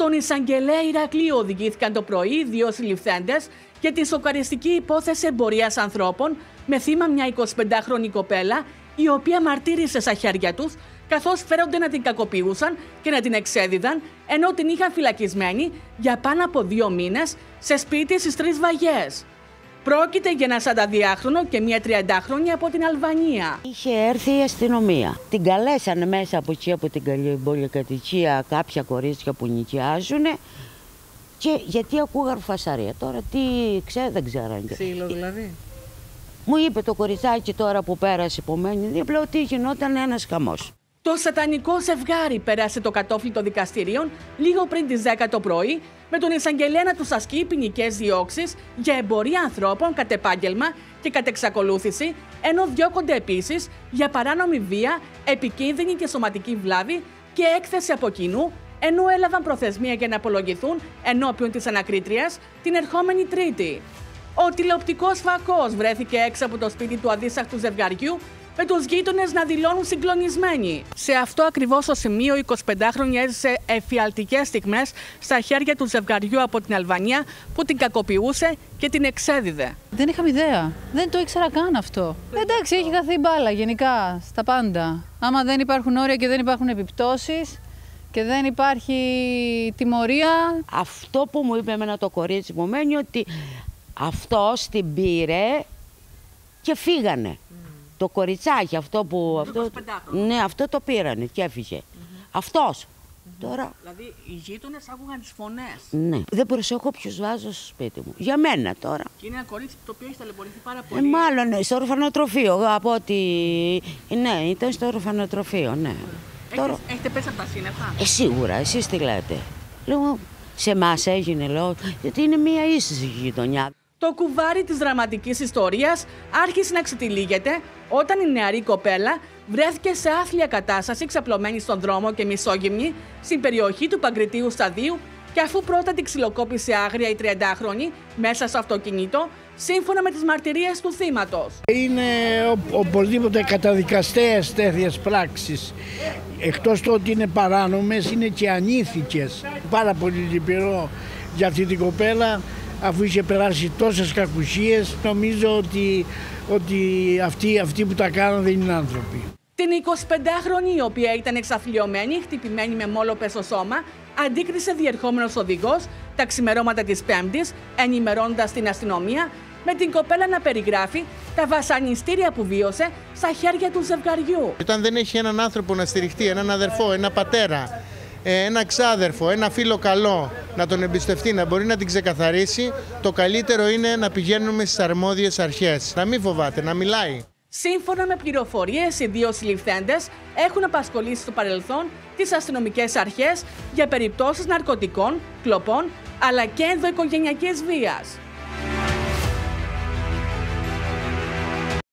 Στον εισαγγελέα Ηρακλείου οδηγήθηκαν το πρωί δύο συλληφθέντες για τη σοκαριστική υπόθεση εμπορίας ανθρώπων με θύμα μια 25χρονη κοπέλα η οποία μαρτύρησε στα χέρια τους καθώς φέρονται να την κακοποιούσαν και να την εξέδιδαν ενώ την είχαν φυλακισμένη για πάνω από δύο μήνες σε σπίτι στις τρεις βαγιές. Πρόκειται για ένα 42χρονο και μία 30χρονη από την Αλβανία. Είχε έρθει η αστυνομία. Την καλέσανε μέσα από εκεί από την πολυκατοικία κάποια κορίτσια που νοικιάζουν και γιατί ακούγαν φασαρία. Τώρα τι ξέρω, δεν ξέρω. Ξύλο δηλαδή. Μου είπε το κοριτσάκι τώρα που πέρασε επομένη δίπλα ότι γινόταν ένας χαμός. Το σατανικό ζευγάρι πέρασε το κατόφλι των δικαστηρίων λίγο πριν τις 10 το πρωί, με τον εισαγγελέα να τους ασκεί ποινικές διώξεις για εμπορία ανθρώπων κατ' επάγγελμα και κατ' εξακολούθηση, ενώ διώκονται επίσης για παράνομη βία, επικίνδυνη και σωματική βλάβη και έκθεση από κοινού, ενώ έλαβαν προθεσμία για να απολογηθούν ενώπιον της ανακρίτριας την ερχόμενη Τρίτη. Ο τηλεοπτικός φακός βρέθηκε έξω από το σπίτι του αδίσταχτου ζευγαριού με τους γείτονες να δηλώνουν συγκλονισμένοι. Σε αυτό ακριβώς το σημείο, η 25χρονη έζησε εφιαλτικές στιγμές στα χέρια του ζευγαριού από την Αλβανία που την κακοποιούσε και την εξέδιδε. Δεν είχαμε ιδέα. Δεν το ήξερα καν αυτό. Εντάξει, έχει χαθεί μπάλα γενικά στα πάντα. Άμα δεν υπάρχουν όρια και δεν υπάρχουν επιπτώσεις και δεν υπάρχει τιμωρία. Αυτό που μου είπε εμένα το κορίτσι μου μένει ότι αυτό την πήρε και φύγανε. Το κοριτσάκι αυτό που... Αυτό, ναι, αυτό το πήρανε και έφυγε. Mm-hmm. Αυτός. Τώρα... Δηλαδή οι γείτονες άκουγαν τις φωνές. Ναι. Δεν προσέχω ποιου βάζω στο σπίτι μου. Για μένα τώρα. Και είναι ένα κορίτσι το οποίο έχει ταλαιπωρηθεί πάρα πολύ. Ε, μάλλον ναι, στο ορφανοτροφείο. Από ότι. Ναι, ήταν στο ορφανοτροφείο, ναι. Έχετε, τώρα... έχετε πέσει από τα σύννεφα; Ε, σίγουρα, εσείς τι λέτε. Λέω, σε εμάς έγινε, λέω, γιατί είναι μία ίσως γειτονιά. Το κουβάρι της δραματικής ιστορίας άρχισε να ξετυλίγεται όταν η νεαρή κοπέλα βρέθηκε σε άθλια κατάσταση ξαπλωμένη στον δρόμο και μισόγυμνη στην περιοχή του Παγκριτίου Σταδίου και αφού πρώτα την ξυλοκόπησε άγρια η 30χρονη μέσα στο αυτοκίνητο, σύμφωνα με τις μαρτυρίες του θύματος. Είναι οπωσδήποτε καταδικαστές τέτοιες πράξεις. Εκτός το ότι είναι παράνομες, είναι και ανήθικες. Πάρα πολύ λυπηρό για αυτή την κοπέλα αφού είχε περάσει τόσες κακουσίες, νομίζω ότι, ότι αυτοί, αυτοί που τα κάνουν δεν είναι άνθρωποι. Την 25χρονη, η οποία ήταν εξαθλειωμένη, χτυπημένη με μόλοπες στο σώμα, αντίκρισε διερχόμενος οδηγός τα ξημερώματα της Πέμπτης, ενημερώνοντα την αστυνομία με την κοπέλα να περιγράφει τα βασανιστήρια που βίωσε στα χέρια του ζευγαριού. Όταν δεν έχει έναν άνθρωπο να στηριχτεί, έναν αδερφό, ένα πατέρα, ε, ένα ξάδερφο, ένα φίλο καλό να τον εμπιστευτεί, να μπορεί να την ξεκαθαρίσει, το καλύτερο είναι να πηγαίνουμε στις αρμόδιες αρχές. Να μην φοβάται, να μιλάει. Σύμφωνα με πληροφορίες, οι δύο συλληφθέντες έχουν απασχολήσει στο παρελθόν τις αστυνομικές αρχές για περιπτώσεις ναρκωτικών, κλοπών αλλά και ενδοοικογενειακής βίας.